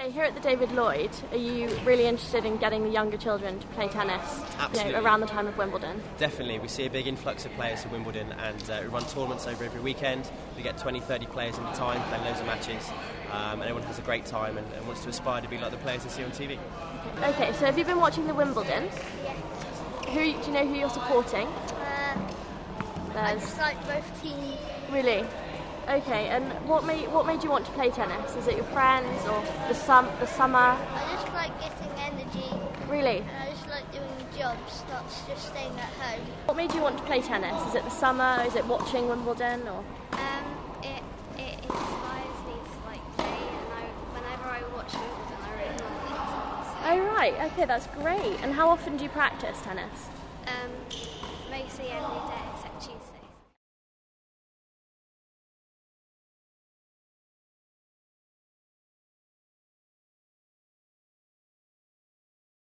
Okay, here at the David Lloyd, are you really interested in getting the younger children to play tennis you know, around the time of Wimbledon? Definitely, we see a big influx of players to Wimbledon and uh, we run tournaments over every weekend. We get 20, 30 players in the time, play loads of matches, um, and everyone has a great time and, and wants to aspire to be like the players they see on TV. Okay, so have you been watching the Wimbledon? Who do you know who you're supporting? Uh, I There's just like both teams. really. Okay, and what made what made you want to play tennis? Is it your friends or the sum the summer? I just like getting energy Really? and I just like doing jobs, not just staying at home. What made you want to play tennis? Is it the summer? Is it watching Wimbledon or? Um, it, it inspires me to like play, and I, whenever I watch Wimbledon, I really want to play tennis. Oh right, okay, that's great. And how often do you practice tennis? Um, mostly every day.